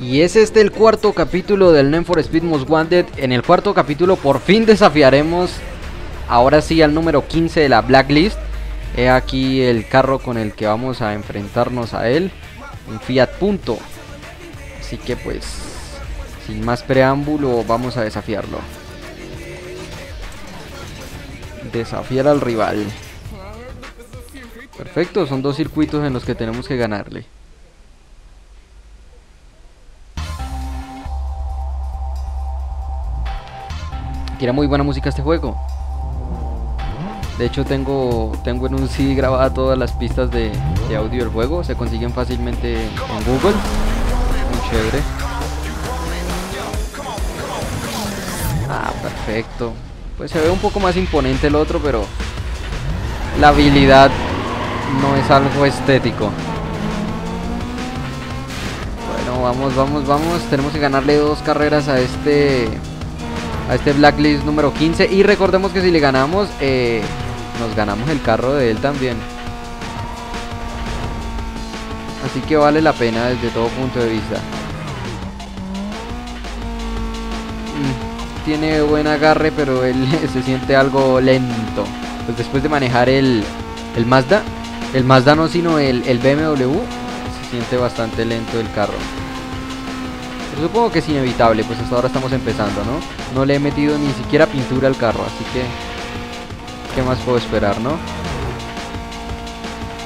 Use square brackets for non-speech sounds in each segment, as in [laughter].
Y es este el cuarto capítulo del Need for Speed Most Wanted. En el cuarto capítulo por fin desafiaremos ahora sí al número 15 de la Blacklist. He aquí el carro con el que vamos a enfrentarnos a él. Un Fiat Punto. Así que pues, sin más preámbulo, vamos a desafiarlo. Desafiar al rival. Perfecto, son dos circuitos en los que tenemos que ganarle. Tiene muy buena música este juego. De hecho tengo tengo en un CD grabada todas las pistas de, de audio del juego. Se consiguen fácilmente en Google. Muy chévere. Ah, perfecto. Pues se ve un poco más imponente el otro, pero la habilidad no es algo estético. Bueno, vamos, vamos, vamos. Tenemos que ganarle dos carreras a este a este Blacklist número 15. Y recordemos que si le ganamos, eh, nos ganamos el carro de él también. Así que vale la pena desde todo punto de vista. Mm, tiene buen agarre, pero él [laughs] se siente algo lento. Pues después de manejar el, el Mazda, el Mazda no sino el, el BMW, se siente bastante lento el carro. Supongo que es inevitable, pues hasta ahora estamos empezando, ¿no? No le he metido ni siquiera pintura al carro, así que... ¿Qué más puedo esperar, no?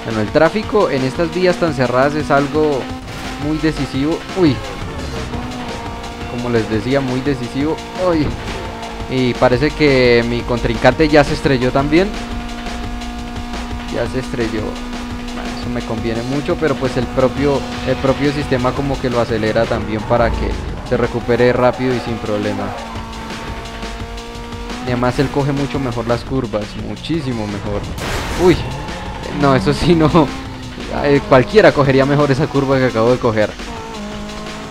Bueno, el tráfico en estas vías tan cerradas es algo muy decisivo. Uy. Como les decía, muy decisivo. Uy. Y parece que mi contrincante ya se estrelló también. Ya se estrelló. Eso me conviene mucho, pero pues el propio, el propio sistema como que lo acelera también para que se recupere rápido y sin problema. Y además él coge mucho mejor las curvas, muchísimo mejor. Uy, no, eso sí no. Cualquiera cogería mejor esa curva que acabo de coger.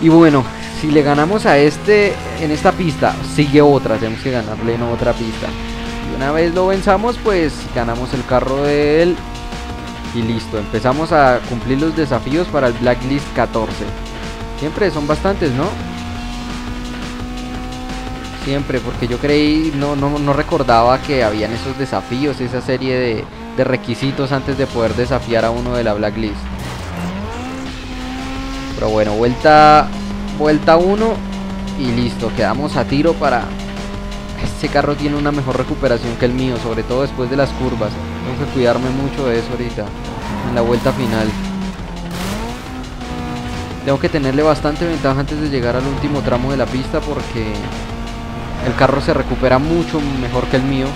Y bueno, si le ganamos a este en esta pista, sigue otra, tenemos que ganarle en otra pista. Y una vez lo venzamos, pues ganamos el carro de él. Y listo, empezamos a cumplir los desafíos para el Blacklist 14. Siempre son bastantes, ¿no? Siempre, porque yo creí, no, no, no recordaba que habían esos desafíos, esa serie de, de requisitos antes de poder desafiar a uno de la Blacklist. Pero bueno, vuelta vuelta 1 y listo, quedamos a tiro para... Este carro tiene una mejor recuperación que el mío, sobre todo después de las curvas. Tengo que cuidarme mucho de eso ahorita, en la vuelta final. Tengo que tenerle bastante ventaja antes de llegar al último tramo de la pista porque el carro se recupera mucho mejor que el mío.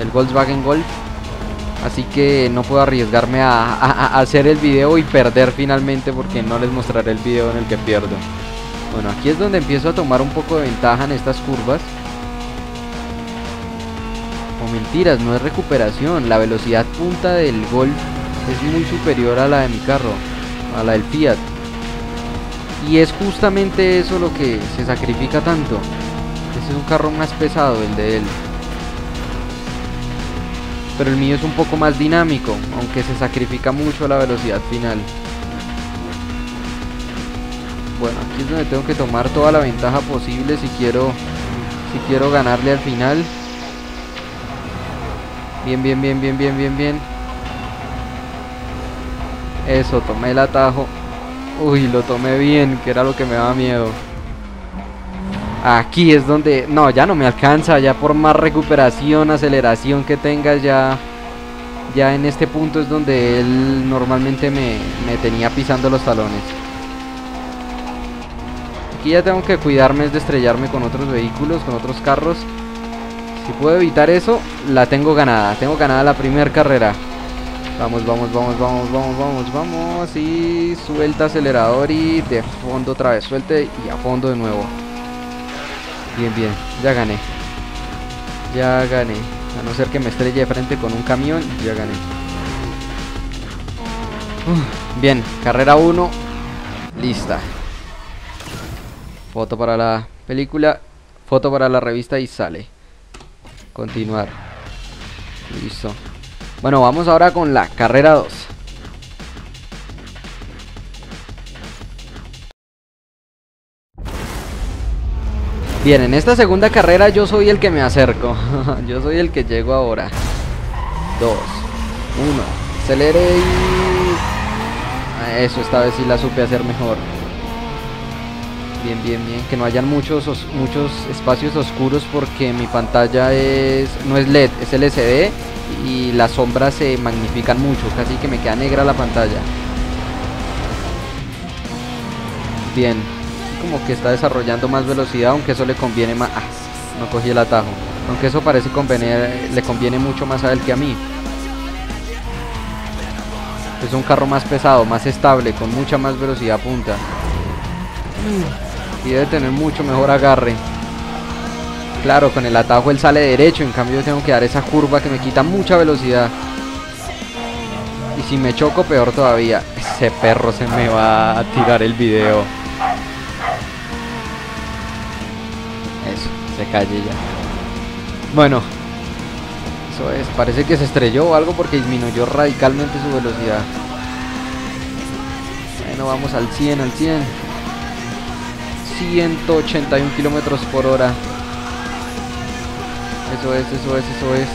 El Volkswagen Golf. Así que no puedo arriesgarme a, hacer el video y perder finalmente porque no les mostraré el video en el que pierdo. Bueno, aquí es donde empiezo a tomar un poco de ventaja en estas curvas. O mentiras, no es recuperación. La velocidad punta del Golf es muy superior a la de mi carro, a la del Fiat. Y es justamente eso lo que se sacrifica tanto. Este es un carro más pesado, el de él pero el mío es un poco más dinámico, aunque se sacrifica mucho la velocidad final. Bueno, aquí es donde tengo que tomar toda la ventaja posible si quiero si quiero ganarle al final. Bien, bien, bien, bien, bien, bien, bien. Eso, tomé el atajo. Uy, lo tomé bien, que era lo que me daba miedo. Aquí es donde... No, ya no me alcanza. Ya por más recuperación, aceleración que tengas, ya... Ya en este punto es donde él normalmente me, me tenía pisando los talones. Aquí ya tengo que cuidarme de estrellarme con otros vehículos, con otros carros. Si puedo evitar eso, la tengo ganada. Tengo ganada la primera carrera. Vamos, vamos, vamos, vamos, vamos, vamos, vamos. Y suelta acelerador y de fondo otra vez. Suelte y a fondo de nuevo. Bien, bien, ya gané. Ya gané. A no ser que me estrelle de frente con un camión, ya gané. Bien, carrera 1. Lista. Foto para la película, foto para la revista y sale. Continuar. Listo. Bueno, vamos ahora con la carrera 2. Bien, en esta segunda carrera yo soy el que me acerco. [laughs] yo soy el que llego ahora. 2, 1, acelere y... Ah, eso, esta vez sí la supe hacer mejor. Bien, bien, bien. Que no hayan muchos, muchos espacios oscuros porque mi pantalla es no es LED, es LCD y las sombras se magnifican mucho. Casi que me queda negra la pantalla. Bien, como que está desarrollando más velocidad, aunque eso le conviene más... Ah, no cogí el atajo. Aunque eso parece convenir, le conviene mucho más a él que a mí. Es un carro más pesado, más estable, con mucha más velocidad punta. Y debe tener mucho mejor agarre. Claro, con el atajo él sale derecho, en cambio yo tengo que dar esa curva que me quita mucha velocidad. Y si me choco, peor todavía. Ese perro se me va a tirar el video. Eso, se calle ya. Bueno, eso es. Parece que se estrelló o algo porque disminuyó radicalmente su velocidad. Bueno, vamos al 100, al 100. 181 kilómetros por hora. Eso es, eso es, eso es.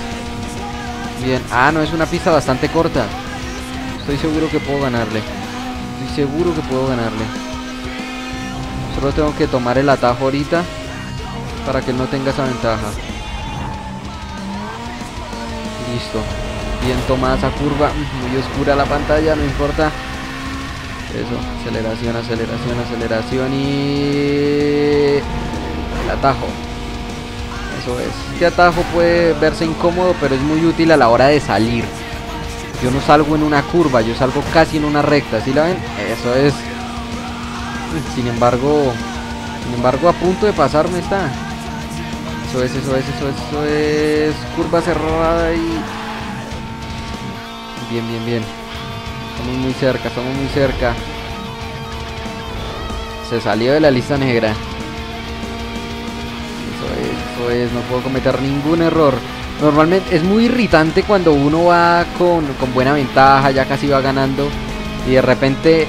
Bien. Ah, no, es una pista bastante corta. Estoy seguro que puedo ganarle. Estoy seguro que puedo ganarle. Solo tengo que tomar el atajo ahorita para que no tenga esa ventaja. Listo. Bien tomada esa curva. Muy oscura la pantalla, no importa. Eso, aceleración, aceleración, aceleración y... El atajo. Eso es. Este atajo puede verse incómodo, pero es muy útil a la hora de salir. Yo no salgo en una curva, yo salgo casi en una recta. ¿Sí la ven? Eso es. Sin embargo, sin embargo, a punto de pasarme está. Eso es, eso es, eso es, eso es. Curva cerrada y... Bien, bien, bien. Estamos muy cerca, estamos muy cerca. Se salió de la lista negra. Eso es, eso es. No puedo cometer ningún error. Normalmente es muy irritante cuando uno va con, con buena ventaja, ya casi va ganando. Y de repente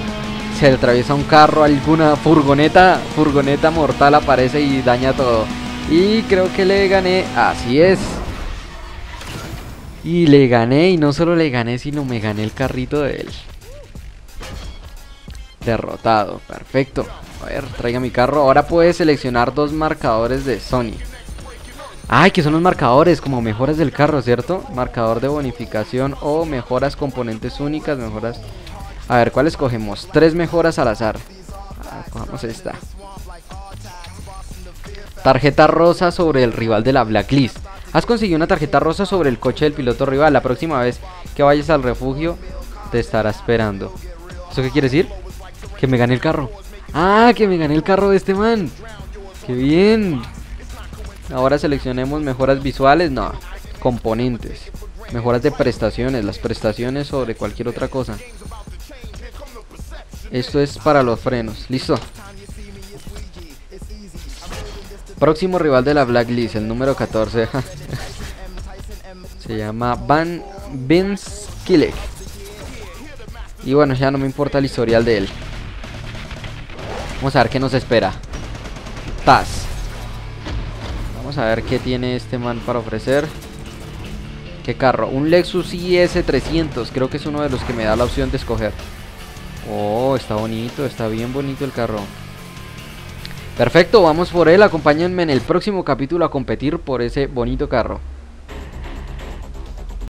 se atraviesa un carro, alguna furgoneta, furgoneta mortal aparece y daña todo. Y creo que le gané. Así es. Y le gané. Y no solo le gané, sino me gané el carrito de él. Derrotado. Perfecto. A ver, traiga mi carro. Ahora puede seleccionar dos marcadores de Sony. Ay, que son los marcadores, como mejoras del carro, ¿cierto? Marcador de bonificación o mejoras componentes únicas, mejoras... A ver, ¿cuál escogemos? Tres mejoras al azar. Ah, cojamos esta. Tarjeta rosa sobre el rival de la Blacklist. Has conseguido una tarjeta rosa sobre el coche del piloto rival. La próxima vez que vayas al refugio te estará esperando. ¿Eso qué quiere decir? Que me gané el carro. Ah, que me gané el carro de este man. Qué bien. Ahora seleccionemos mejoras visuales. No, componentes. Mejoras de prestaciones. Las prestaciones sobre cualquier otra cosa. Esto es para los frenos. Listo. Próximo rival de la Blacklist, el número 14. [laughs] Se llama Van Vince Kilek. Y bueno, ya no me importa el historial de él. Vamos a ver qué nos espera. Taz. Vamos a ver qué tiene este man para ofrecer. ¿Qué carro? Un Lexus IS 300. Creo que es uno de los que me da la opción de escoger. Oh, está bonito, está bien bonito el carro. Perfecto, vamos por él. Acompáñenme en el próximo capítulo a competir por ese bonito carro.